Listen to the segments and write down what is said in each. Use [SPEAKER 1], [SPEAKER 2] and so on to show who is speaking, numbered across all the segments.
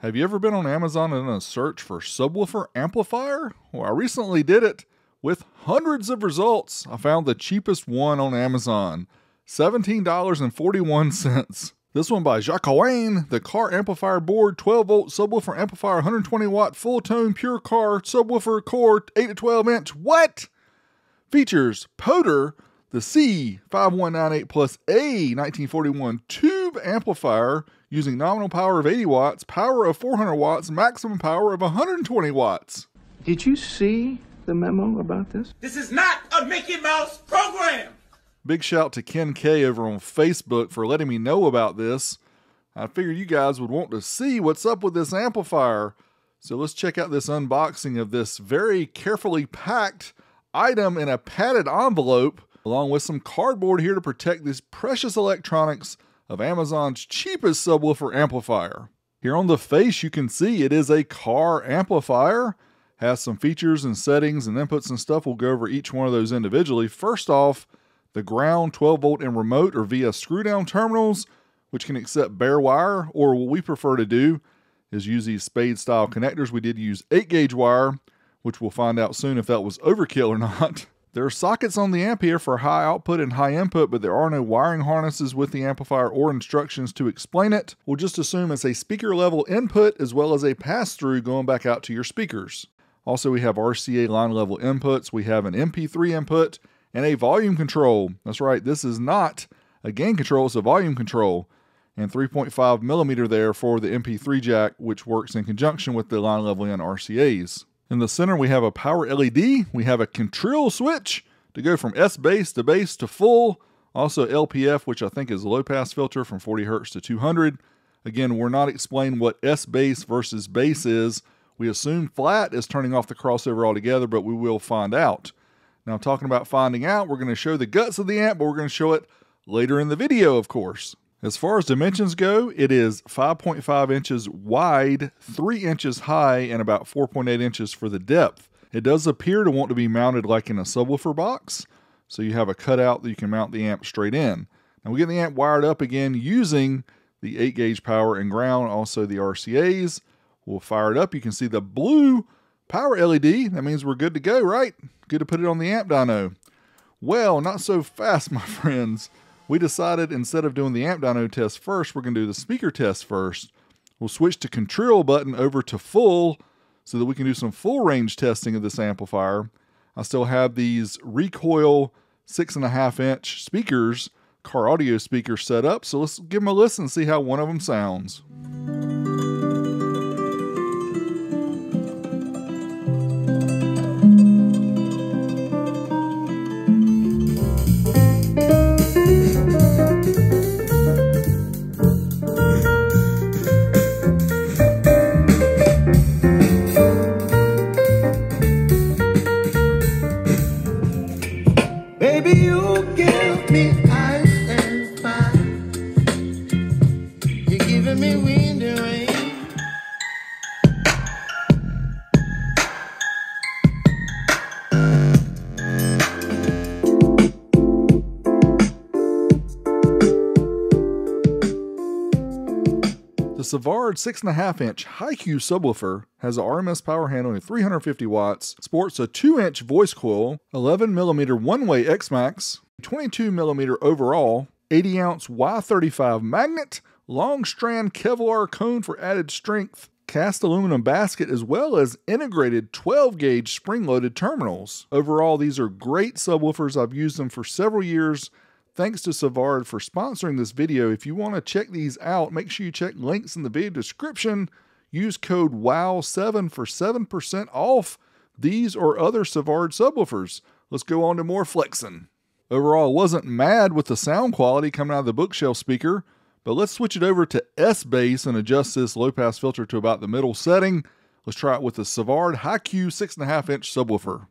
[SPEAKER 1] Have you ever been on Amazon in a search for subwoofer amplifier? Well, I recently did it with hundreds of results. I found the cheapest one on Amazon $17.41. This one by Jacques the car amplifier board, 12 volt subwoofer amplifier, 120 watt full tone pure car subwoofer core, 8 to 12 inch. What? Features Poder, the C5198 plus A 1941 tube amplifier using nominal power of 80 watts, power of 400 watts, maximum power of 120 watts.
[SPEAKER 2] Did you see the memo about this?
[SPEAKER 3] This is not a Mickey Mouse program.
[SPEAKER 1] Big shout to Ken K over on Facebook for letting me know about this. I figured you guys would want to see what's up with this amplifier. So let's check out this unboxing of this very carefully packed item in a padded envelope, along with some cardboard here to protect these precious electronics of Amazon's cheapest subwoofer amplifier. Here on the face, you can see it is a car amplifier. Has some features and settings and inputs and stuff. We'll go over each one of those individually. First off, the ground 12 volt and remote or via screw down terminals, which can accept bare wire, or what we prefer to do is use these spade style connectors. We did use 8 gauge wire, which we'll find out soon if that was overkill or not. There are sockets on the amp here for high output and high input, but there are no wiring harnesses with the amplifier or instructions to explain it. We'll just assume it's a speaker level input as well as a pass through going back out to your speakers. Also, we have RCA line level inputs, we have an MP3 input, and a volume control. That's right, this is not a gain control, it's a volume control. And 3.5 millimeter there for the MP3 jack, which works in conjunction with the line level and RCAs. In the center, we have a power LED. We have a control switch to go from S bass to bass to full. Also LPF, which I think is a low pass filter from 40 hertz to 200. Again, we're not explaining what S bass versus bass is. We assume flat is turning off the crossover altogether, but we will find out. Now, talking about finding out, we're going to show the guts of the amp, but we're going to show it later in the video, of course. As far as dimensions go, it is 5.5 inches wide, 3 inches high, and about 4.8 inches for the depth. It does appear to want to be mounted like in a subwoofer box, so you have a cutout that you can mount the amp straight in. Now we get the amp wired up again using the 8 gauge power and ground, also the RCAs. We'll fire it up. You can see the blue power LED. That means we're good to go, right? Good to put it on the amp dyno. Well, not so fast, my friends. We decided instead of doing the amp dyno test first, we're going to do the speaker test first. We'll switch the control button over to full so that we can do some full range testing of this amplifier. I still have these recoil six and a half inch speakers, car audio speakers set up. So let's give them a listen and see how one of them sounds. Savard 6.5 inch HiQ subwoofer has a RMS power handling of 350 watts, sports a 2 inch voice coil, 11 millimeter one way X-Max, 22 millimeter overall, 80 ounce Y35 magnet, long strand Kevlar cone for added strength, cast aluminum basket, as well as integrated 12 gauge spring loaded terminals. Overall, these are great subwoofers. I've used them for several years. Thanks to Savard for sponsoring this video. If you want to check these out, make sure you check links in the video description. Use code WAL7 for 7% off these or other Savard subwoofers. Let's go on to more flexing. Overall, wasn't mad with the sound quality coming out of the bookshelf speaker, but let's switch it over to S bass and adjust this low pass filter to about the middle setting. Let's try it with the Savard HiQ 6.5 inch subwoofer.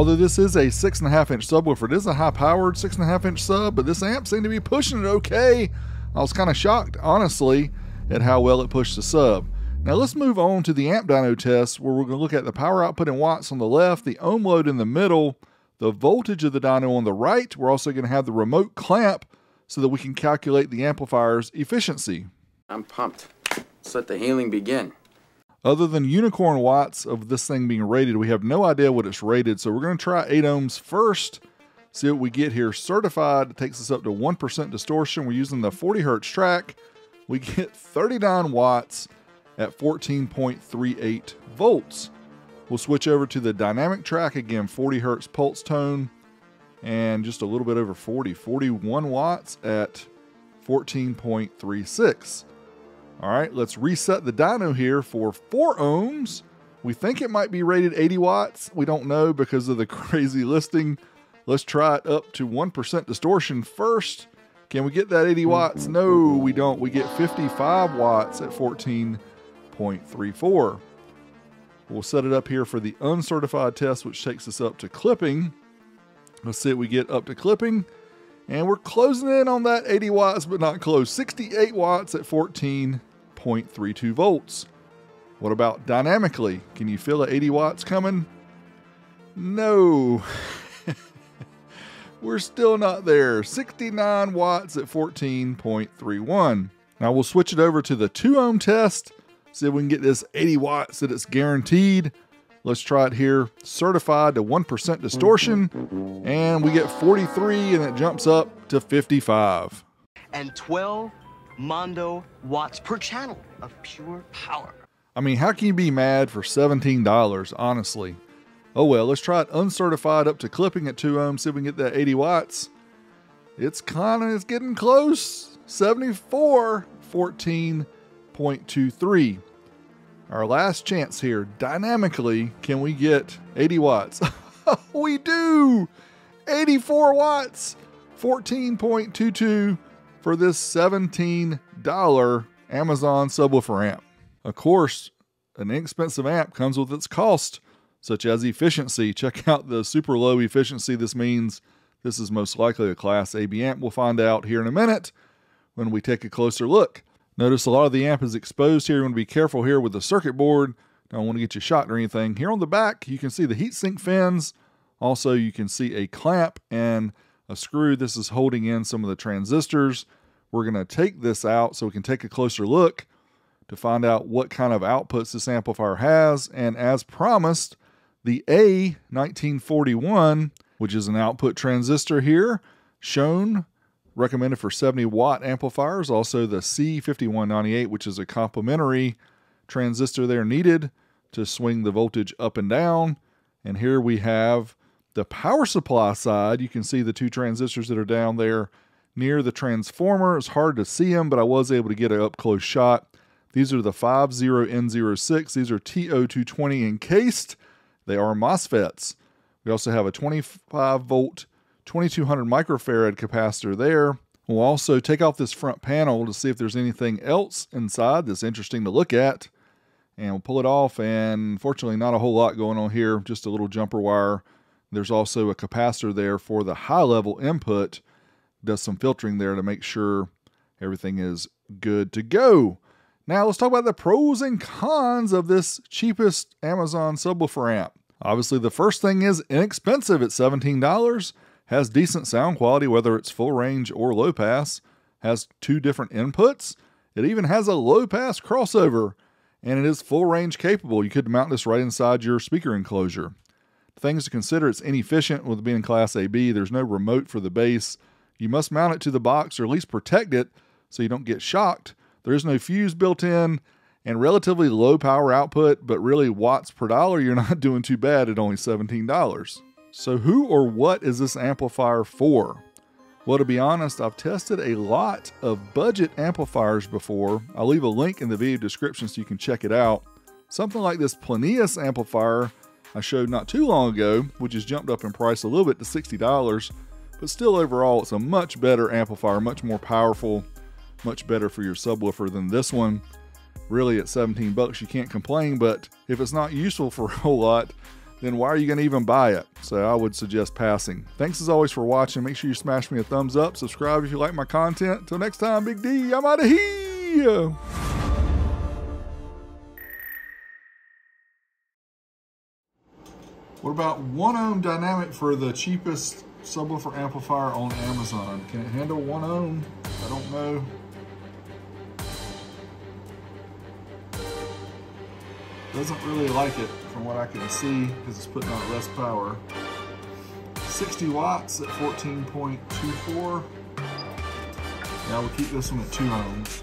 [SPEAKER 1] Although this is a six and a half inch subwoofer, it is a high powered six and a half inch sub, but this amp seemed to be pushing it okay. I was kind of shocked, honestly, at how well it pushed the sub. Now let's move on to the amp dyno test where we're going to look at the power output in watts on the left, the ohm load in the middle, the voltage of the dyno on the right. We're also going to have the remote clamp so that we can calculate the amplifier's efficiency.
[SPEAKER 4] I'm pumped. Let's let the healing begin.
[SPEAKER 1] Other than unicorn watts of this thing being rated, we have no idea what it's rated. So we're going to try 8 ohms first, see what we get here. Certified, takes us up to 1% distortion. We're using the 40 hertz track. We get 39 watts at 14.38 volts. We'll switch over to the dynamic track again, 40 hertz pulse tone, and just a little bit over 40, 41 watts at 14.36. All right, let's reset the dyno here for 4 ohms. We think it might be rated 80 watts. We don't know because of the crazy listing. Let's try it up to 1% distortion first. Can we get that 80 watts? No, we don't. We get 55 watts at 14.34. We'll set it up here for the uncertified test, which takes us up to clipping. Let's see if we get up to clipping. And we're closing in on that 80 watts, but not close. 68 watts at 14.32 volts. What about dynamically? Can you feel the 80 watts coming? No. we're still not there. 69 watts at 14.31. Now we'll switch it over to the 2 ohm test. See if we can get this 80 watts that it's guaranteed. Let's try it here. Certified to 1% distortion. And we get 43 and it jumps up to 55.
[SPEAKER 5] and 12 Mondo watts per channel of pure power.
[SPEAKER 1] I mean, how can you be mad for $17, honestly? Oh well, let's try it uncertified up to clipping at 2 ohms, see if we can get that 80 watts. It's kind of, it's getting close. 74, 14.23. Our last chance here, dynamically, can we get 80 watts? we do! 84 watts, 14.22 for this $17 Amazon subwoofer amp. Of course, an inexpensive amp comes with its cost, such as efficiency. Check out the super low efficiency this means. This is most likely a Class AB amp. We'll find out here in a minute when we take a closer look. Notice a lot of the amp is exposed here. You want to be careful here with the circuit board. Don't want to get you shot or anything. Here on the back, you can see the heatsink fins. Also, you can see a clamp and a screw. This is holding in some of the transistors. We're going to take this out so we can take a closer look to find out what kind of outputs this amplifier has. And as promised, the A1941, which is an output transistor here, shown recommended for 70 watt amplifiers. Also, the C5198, which is a complementary transistor there needed to swing the voltage up and down. And here we have the power supply side. You can see the two transistors that are down there near the transformer. It's hard to see them, but I was able to get an up close shot. These are the 50N06. These are TO220 encased. They are MOSFETs. We also have a 25 volt 2200 microfarad capacitor there. We'll also take off this front panel to see if there's anything else inside that's interesting to look at. And we'll pull it off, and fortunately, not a whole lot going on here, just a little jumper wire. There's also a capacitor there for the high level input. Does some filtering there to make sure everything is good to go. Now, let's talk about the pros and cons of this cheapest Amazon subwoofer amp. Obviously, the first thing is inexpensive at $17 has decent sound quality, whether it's full range or low pass, has two different inputs. It even has a low pass crossover, and it is full range capable. You could mount this right inside your speaker enclosure. Things to consider it's inefficient with being Class AB. There's no remote for the bass. You must mount it to the box or at least protect it so you don't get shocked. There is no fuse built in and relatively low power output, but really watts per dollar, you're not doing too bad at only $17. So, who or what is this amplifier for? Well, to be honest, I've tested a lot of budget amplifiers before. I'll leave a link in the video description so you can check it out. Something like this Planius amplifier I showed not too long ago, which has jumped up in price a little bit to $60, but still overall it's a much better amplifier, much more powerful, much better for your subwoofer than this one. Really at 17 bucks you can't complain, but if it's not useful for a whole lot, then why are you going to even buy it? So I would suggest passing. Thanks as always for watching. Make sure you smash me a thumbs up, subscribe if you like my content. Until next time, Big D, I'm out of here. What about one ohm dynamic for the cheapest subwoofer amplifier on Amazon? Can it handle one ohm? I don't know. Doesn't really like it from what I can see because it's putting out less power. 60 watts at 14.24. Yeah, we'll keep this one at 2 ohms.